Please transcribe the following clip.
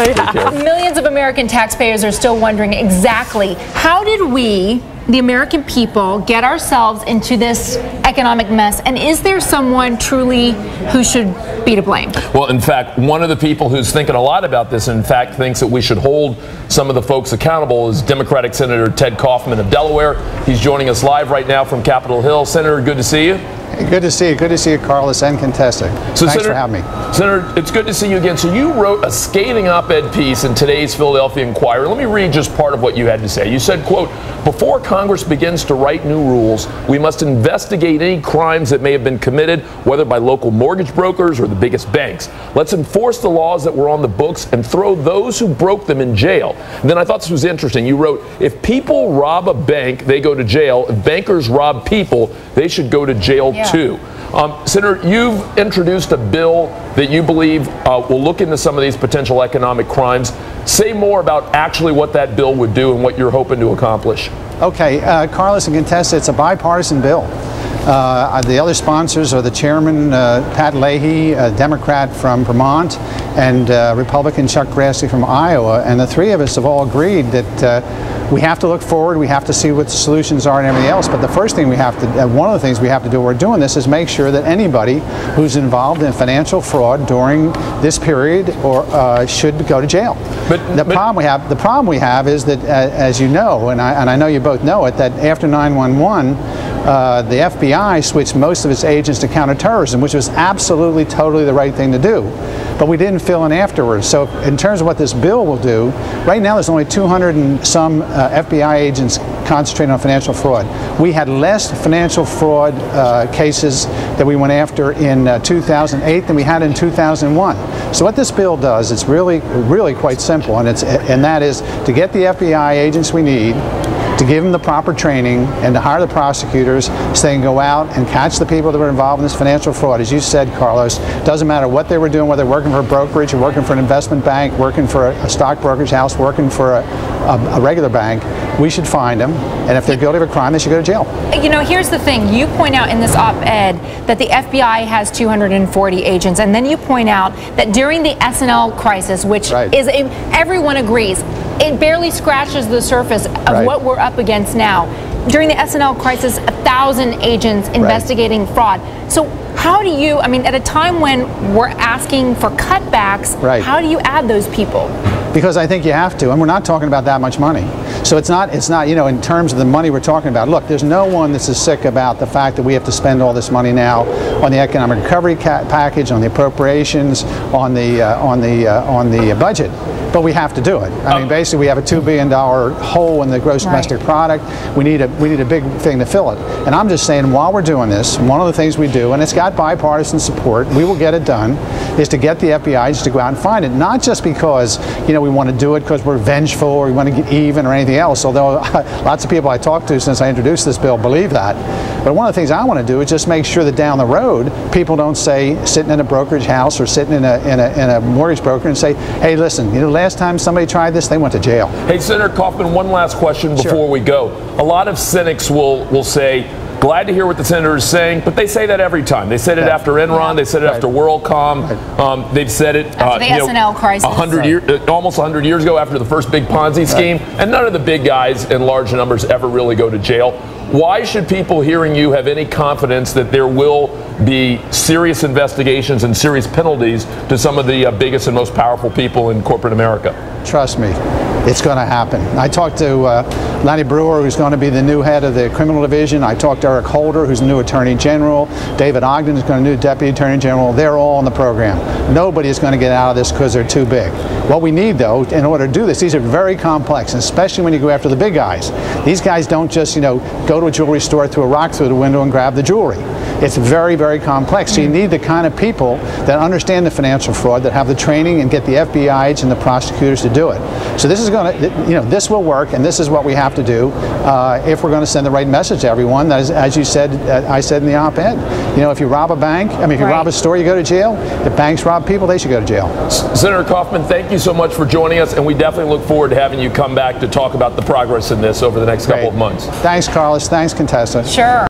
Oh, Millions of American taxpayers are still wondering exactly how did we, the American people, get ourselves into this economic mess? And is there someone truly who should be to blame? Well, in fact, one of the people who's thinking a lot about this, in fact, thinks that we should hold some of the folks accountable is Democratic Senator Ted Kaufman of Delaware. He's joining us live right now from Capitol Hill. Senator, good to see you. Hey, good to see you. Good to see you, Carlos and Contessa. So Thanks Senator, for having me. Senator, it's good to see you again. So you wrote a scathing op-ed piece in today's Philadelphia Inquirer. Let me read just part of what you had to say. You said, quote, before Congress begins to write new rules, we must investigate any crimes that may have been committed, whether by local mortgage brokers or the biggest banks. Let's enforce the laws that were on the books and throw those who broke them in jail. And then I thought this was interesting. You wrote, if people rob a bank, they go to jail. If bankers rob people, they should go to jail yeah. Too. Um, Senator, you've introduced a bill that you believe uh, will look into some of these potential economic crimes. Say more about actually what that bill would do and what you're hoping to accomplish. Okay, uh, Carlos and Contessa, it's a bipartisan bill. Uh, the other sponsors are the chairman, uh, Pat Leahy, a Democrat from Vermont, and uh, Republican Chuck Grassley from Iowa. And the three of us have all agreed that uh, we have to look forward, we have to see what the solutions are and everything else. But the first thing we have to, uh, one of the things we have to do while we're doing this is make sure that anybody who's involved in financial fraud during this period or uh, should go to jail. But the but, problem we have, the problem we have is that, as you know, and I, and I know you both know it, that after 911, uh, the FBI switched most of its agents to counterterrorism, which was absolutely, totally the right thing to do. But we didn't fill in afterwards. So in terms of what this bill will do, right now there's only 200 and some uh, FBI agents concentrating on financial fraud. We had less financial fraud uh, cases that we went after in uh, 2008 than we had in 2001. So what this bill does, it's really, really quite simple, and it's and that is to get the FBI agents we need to give them the proper training and to hire the prosecutors so they can go out and catch the people that were involved in this financial fraud. As you said, Carlos, doesn't matter what they were doing, whether working for a brokerage or working for an investment bank, working for a, a stock brokerage house, working for a, a, a regular bank, we should find them. And if they're guilty of a crime, they should go to jail. You know, here's the thing. You point out in this op-ed that the FBI has 240 agents, and then you point out that during the S&L crisis, which right. is a, everyone agrees, it barely scratches the surface of right. what we're up against now. During the S&L crisis, a thousand agents investigating right. fraud. So how do you, I mean, at a time when we're asking for cutbacks, right. how do you add those people? because I think you have to, and we're not talking about that much money. So it's not, it's not, you know, in terms of the money we're talking about. Look, there's no one that's as sick about the fact that we have to spend all this money now on the economic recovery package, on the appropriations, on the uh, on the uh, on the budget. But we have to do it. I mean, oh. basically, we have a two billion dollar hole in the gross right. domestic product. We need a we need a big thing to fill it. And I'm just saying, while we're doing this, one of the things we do, and it's got bipartisan support, we will get it done, is to get the FBI just to go out and find it. Not just because you know know, we want to do it because we're vengeful or we want to get even or anything else, although lots of people I talked to since I introduced this bill believe that. But one of the things I want to do is just make sure that down the road, people don't say, sitting in a brokerage house or sitting in a, in a, in a mortgage broker and say, hey, listen, you know, last time somebody tried this, they went to jail. Hey, Senator Kaufman, one last question before sure. we go. A lot of cynics will, will say, Glad to hear what the senator is saying, but they say that every time. They said it yeah. after Enron. They said it right. after WorldCom. Right. Um, they've said it after uh, the S&L know, crisis. 100 year, uh, almost 100 years ago after the first big Ponzi scheme. And none of the big guys in large numbers ever really go to jail. Why should people hearing you have any confidence that there will be serious investigations and serious penalties to some of the uh, biggest and most powerful people in corporate America? Trust me, it's going to happen. I talked to Lanny Breuer, who's going to be the new head of the criminal division. I talked to Eric Holder, who's the new attorney general. David Ogden is going to be new deputy attorney general. They're all in the program. Nobody is going to get out of this because they're too big. What we need, though, in order to do this, these are very complex, especially when you go after the big guys. These guys don't just, you know, go to a jewelry store, throw a rock through the window, and grab the jewelry. It's very, very complex. So you need the kind of people that understand the financial fraud, that have the training and get the FBI and the prosecutors to do it. So this is going to, you know, this will work, and this is what we have to do uh, if we're going to send the right message to everyone. As, as you said, uh, I said in the op-ed, you know, if you rob a bank, I mean, if you right. rob a store, you go to jail. If banks rob people, they should go to jail. Senator Kaufman, thank you so much for joining us, and we definitely look forward to having you come back to talk about the progress in this over the next Great. couple of months. Thanks, Carlos. Thanks, Contessa. Sure.